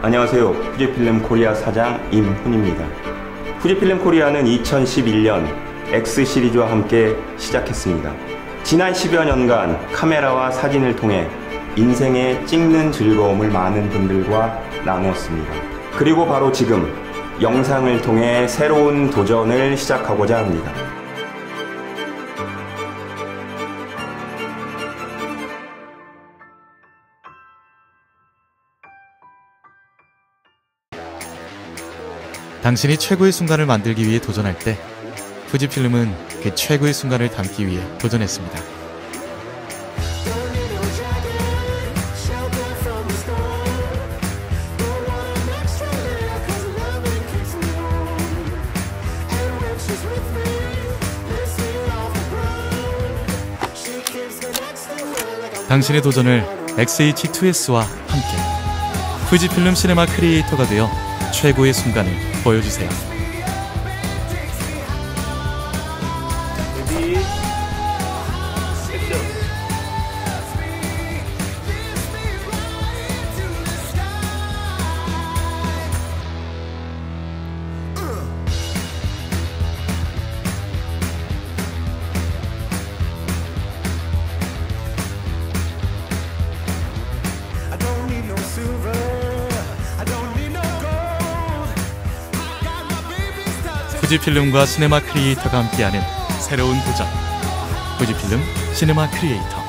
안녕하세요. 후지필름 코리아 사장 임훈입니다. 후지필름 코리아는 2011년 X 시리즈와 함께 시작했습니다. 지난 10여 년간 카메라와 사진을 통해 인생의 찍는 즐거움을 많은 분들과 나누었습니다. 그리고 바로 지금 영상을 통해 새로운 도전을 시작하고자 합니다. 당신이 최고의 순간을 만들기 위해 도전할 때 후지필름은 그 최고의 순간을 담기 위해 도전했습니다. 당신의 도전을 XH2S와 함께 후지필름 시네마 크리에이터가 되어 최고의 순간을 보여주세요. I 후지필름과 시네마 크리에이터가 함께하는 새로운 도전. 후지필름 시네마 크리에이터.